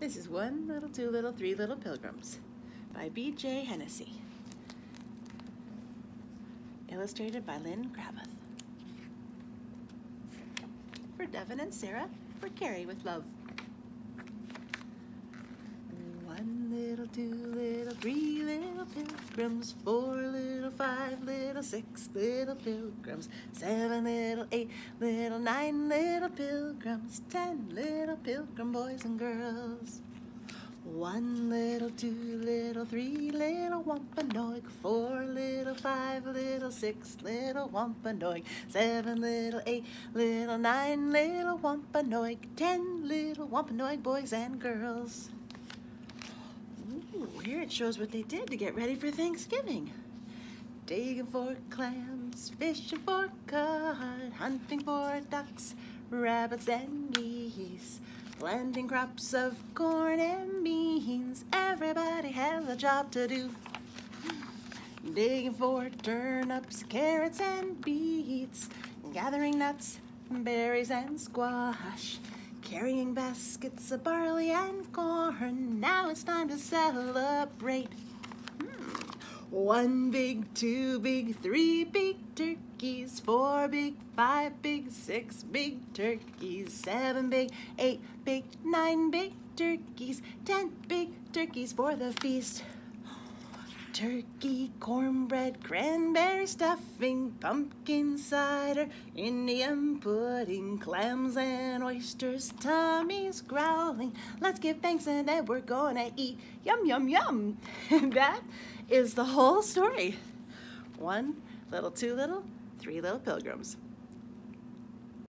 This is One Little, Two Little, Three Little Pilgrims by B.J. Hennessy. Illustrated by Lynne Cravath. For Devin and Sarah, for Carrie with love. One little, two little, three little pilgrims, four little, five little, six little pilgrims, seven little, eight little, nine little pilgrims, ten little pilgrim boys and girls. One little, two little, three little Wampanoag, four little, five little, six little Wampanoag, seven little, eight little, nine little Wampanoag, ten little Wampanoag boys and girls. Ooh, here it shows what they did to get ready for Thanksgiving. Digging for clams, fishing for cod, hunting for ducks, rabbits and geese, planting crops of corn and beans. Everybody has a job to do. Digging for turnips, carrots and beets, gathering nuts, berries and squash, carrying baskets of barley and corn. Now it's time to celebrate. One big, two big, three big turkeys, four big, five big, six big turkeys, seven big, eight big, nine big turkeys, ten big turkeys for the feast. Turkey, cornbread, cranberry stuffing, pumpkin cider, Indian pudding, clams and oysters, tummies growling. Let's give thanks and then we're gonna eat. Yum, yum, yum. that is the whole story. One little, two little, three little pilgrims.